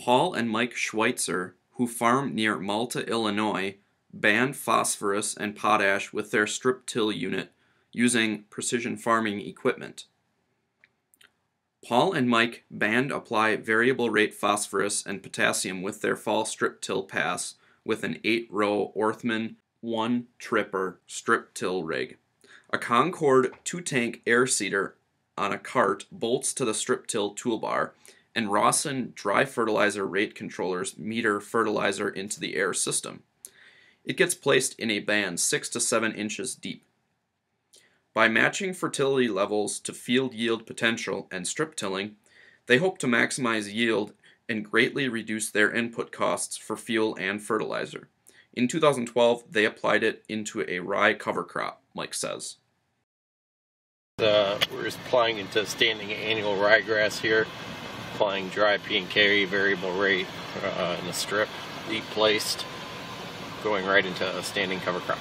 Paul and Mike Schweitzer, who farm near Malta, Illinois, band phosphorus and potash with their strip till unit using precision farming equipment. Paul and Mike band apply variable rate phosphorus and potassium with their fall strip till pass with an 8 row Orthman 1 tripper strip till rig. A Concord 2 tank air seeder on a cart bolts to the strip till toolbar, and Rawson dry fertilizer rate controllers meter fertilizer into the air system. It gets placed in a band 6 to 7 inches deep. By matching fertility levels to field yield potential and strip tilling, they hope to maximize yield and greatly reduce their input costs for fuel and fertilizer. In 2012, they applied it into a rye cover crop, Mike says. Uh, we're applying into standing annual ryegrass here, applying dry P and K variable rate uh, in the strip, deep placed, going right into a standing cover crop.